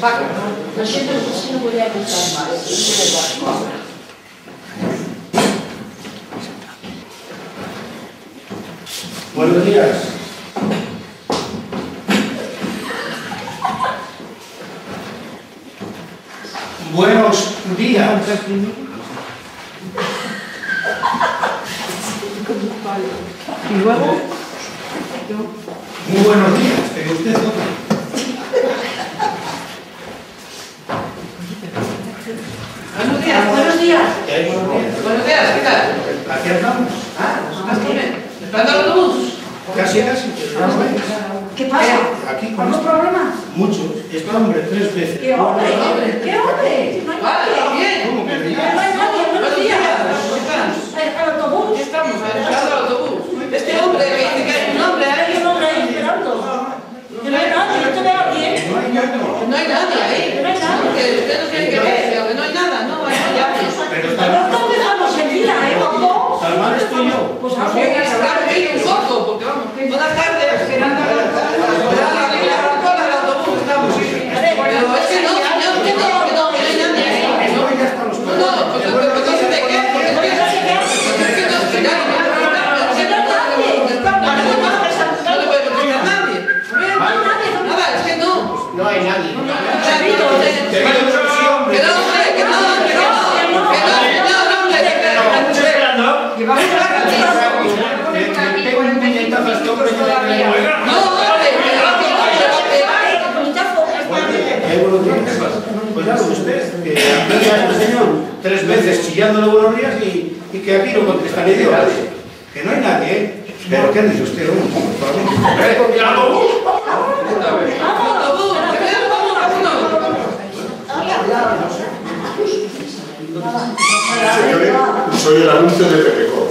Paco, lo siento, si no voy a contar más. Buenos días. Buenos días. Y luego, Muy buenos días. ¿Pero usted Buenos días. buenos días. Buenos días. ¿qué tal? Aquí andamos. Ah, ¿estás bien? ¿Esperando el autobús? Casi, casi. ¿Qué pasa? Aquí con ¿Algún esto. problema? Muchos. Este hombre tres veces. ¿Qué hombre? ¿Qué hombre? No hay Vale, nadie. bien. ¿Cómo que No veis? hay nadie, buenos días. Al autobús. Aquí estamos, esperando el autobús. Este hombre que dice que hay un hombre Hay ahí. un hombre ahí esperando. Que no hay nadie, yo te veo bien. No hay nadie. Que no hay nadie Buenas tardes. Esperar la línea de la cola del autobús, estamos. Pero es que no, señor, que no, que no, que no hay nadie. No, No, no, no, pues entonces de qué, porque es que no es que no contestar nadie. Nada, es que no. No hay nadie. Repito, Te digo que sí, hombre. que no, hombre, que no, que no, que no, que no, hombre, que no. Llevamos la Le le pego un puñetazo a este hombre y le digo, No, hombre, que no, que no, que no, que no. Eh, buenos días. Pues ya lo usted, señor tres veces chillándole buenos días y, y que aquí no contesta ni Dios. Que no hay nadie, ¿eh? Pero ¿qué dice usted? Un soy el anuncio de Pepeco.